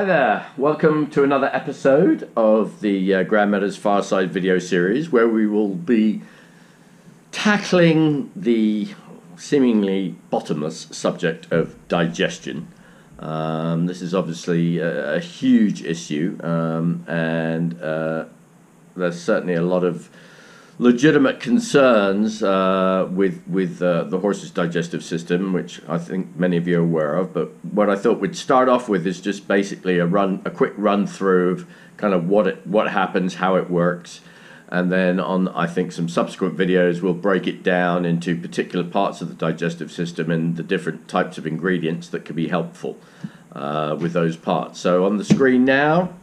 Hi there, welcome to another episode of the uh, Grand Meadows Fireside video series where we will be tackling the seemingly bottomless subject of digestion. Um, this is obviously a, a huge issue, um, and uh, there's certainly a lot of legitimate concerns uh, with with uh, the horse's digestive system, which I think many of you are aware of. But what I thought we'd start off with is just basically a run, a quick run through of kind of what it what happens, how it works, and then on I think some subsequent videos we'll break it down into particular parts of the digestive system and the different types of ingredients that could be helpful uh, with those parts. So on the screen now,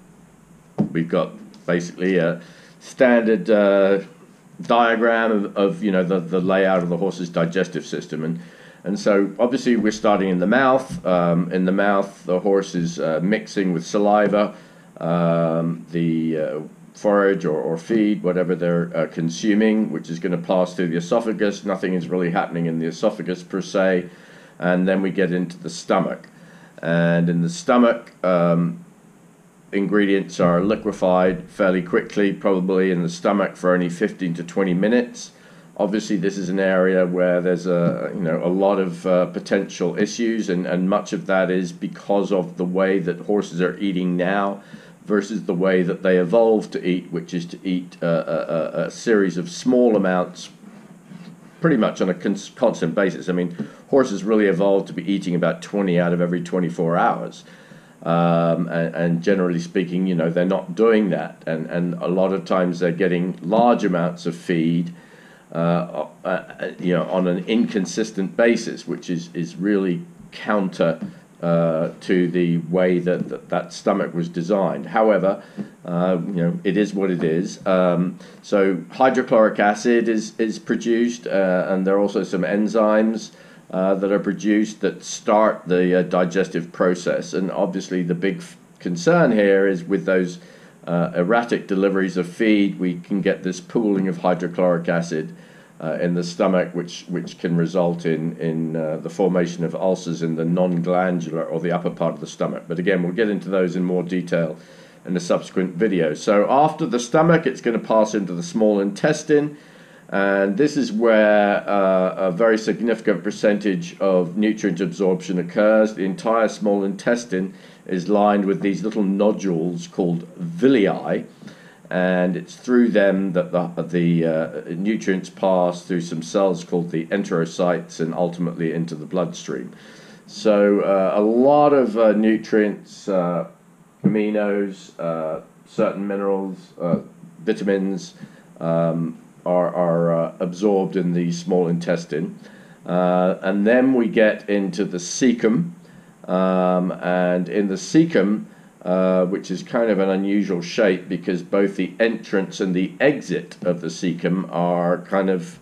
we've got basically a standard uh, diagram of, of you know the, the layout of the horse's digestive system. And and so obviously we're starting in the mouth. Um, in the mouth the horse is uh, mixing with saliva um, the uh, forage or, or feed whatever they're uh, consuming which is going to pass through the esophagus. Nothing is really happening in the esophagus per se. And then we get into the stomach. And in the stomach um, ingredients are liquefied fairly quickly, probably in the stomach for only 15 to 20 minutes. Obviously, this is an area where there's a you know a lot of uh, potential issues, and, and much of that is because of the way that horses are eating now versus the way that they evolved to eat, which is to eat a, a, a series of small amounts pretty much on a cons- constant basis. I mean, horses really evolved to be eating about 20 out of every 24 hours. Um, and, and, generally speaking, you know, they're not doing that. And, and a lot of times they're getting large amounts of feed, uh, uh, you know, on an inconsistent basis, which is, is really counter uh, to the way that, that, that stomach was designed. However, uh, you know, it is what it is. Um, so hydrochloric acid is, is produced, uh, and there are also some enzymes uh, that are produced that start the uh, digestive process. And obviously, the big f- concern here is with those uh, erratic deliveries of feed, we can get this pooling of hydrochloric acid uh, in the stomach, which, which can result in, in uh, the formation of ulcers in the non glandular or the upper part of the stomach. But again, we'll get into those in more detail in a subsequent video. So, after the stomach, it's going to pass into the small intestine. And this is where uh, a very significant percentage of nutrient absorption occurs. The entire small intestine is lined with these little nodules called villi, and it's through them that the, the uh, nutrients pass through some cells called the enterocytes and ultimately into the bloodstream. So, uh, a lot of uh, nutrients, uh, aminos, uh, certain minerals, vitamins. Um, are, are uh, absorbed in the small intestine. Uh, and then we get into the cecum. Um, and in the cecum, uh, which is kind of an unusual shape because both the entrance and the exit of the cecum are kind of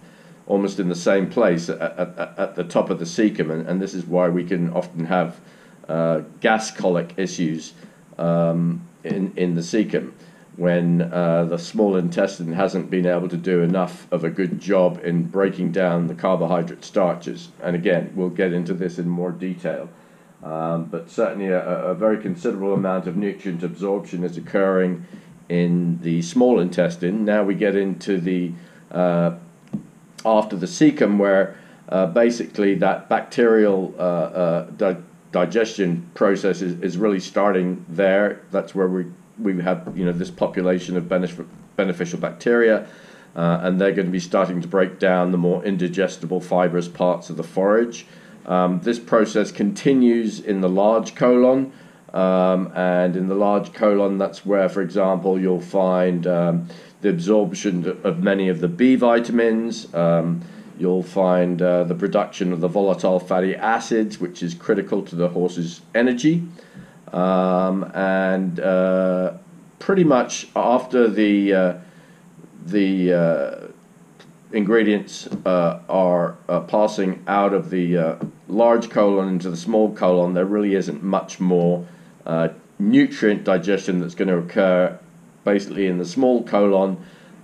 almost in the same place at, at, at the top of the cecum. And, and, this is why we can often have uh, gas colic issues um, in, in the cecum when uh, the small intestine hasn't been able to do enough of a good job in breaking down the carbohydrate starches. And again, we'll get into this in more detail. Um, but certainly, a, a, very considerable amount of nutrient absorption is occurring in the small intestine. Now we get into the uh, after the cecum, where uh, basically that bacterial uh, uh, di- digestion process is, is really starting there. That's where we we have you know this population of benef- beneficial bacteria, uh, and they're going to be starting to break down the more indigestible fibrous parts of the forage. Um, this process continues in the large colon, um, and in the large colon, that's where, for example, you'll find um, the absorption of many of the B vitamins. Um, you'll find uh, the production of the volatile fatty acids, which is critical to the horse's energy. Um, and uh, pretty much after the uh, the uh, ingredients uh, are uh, passing out of the large colon into the small colon, there really isn't much more nutrient digestion that's going to occur basically in the small colon.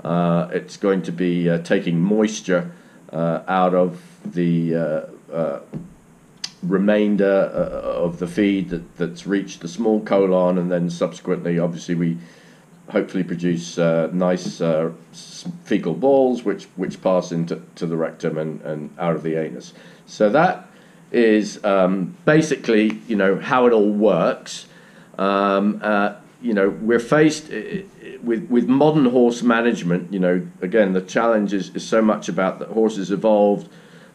it's going to be taking moisture out of the remainder uh, of the feed that, that's reached the small colon, and then subsequently, obviously, we hopefully produce uh, nice uh, fecal balls, which which pass into to the rectum and, and out of the anus. So that is um, basically, you know, how it all works. Um, uh, you know, we're faced with with modern horse management. You know, again, the challenge is, is so much about that horses evolved,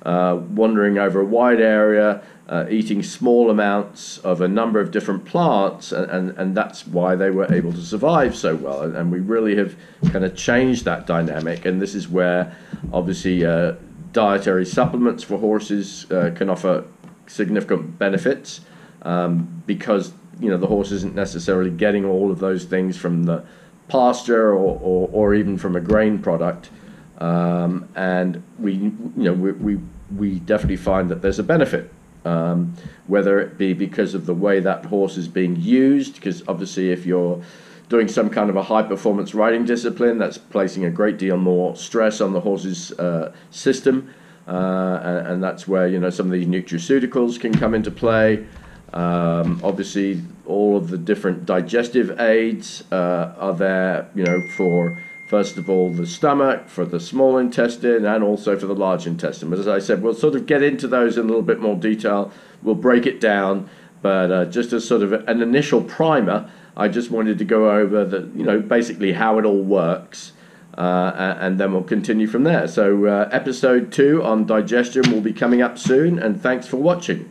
uh, wandering over a wide area, uh, eating small amounts of a number of different plants, and, and, and that's why they were able to survive so well. And, and we really have kind of changed that dynamic. And this is where, obviously, uh, dietary supplements for horses uh, can offer significant benefits um, because you know the horse isn't necessarily getting all of those things from the pasture or, or, or even from a grain product. Um, and we you know we, we we definitely find that there's a benefit um, whether it be because of the way that horse is being used, because obviously if you're doing some kind of a high performance riding discipline, that's placing a great deal more stress on the horse's uh, system, uh, and, and, that's where you know some of these nutraceuticals can come into play. Um, obviously, all of the different digestive aids uh, are there, you know, for first of all the stomach, for the small intestine, and also for the large intestine. But as I said, we'll sort of get into those in a little bit more detail. We'll break it down, but uh, just as sort of an initial primer, I just wanted to go over the, you know, basically how it all works. Uh, and then we'll continue from there. So, uh, episode two on digestion will be coming up soon, and thanks for watching.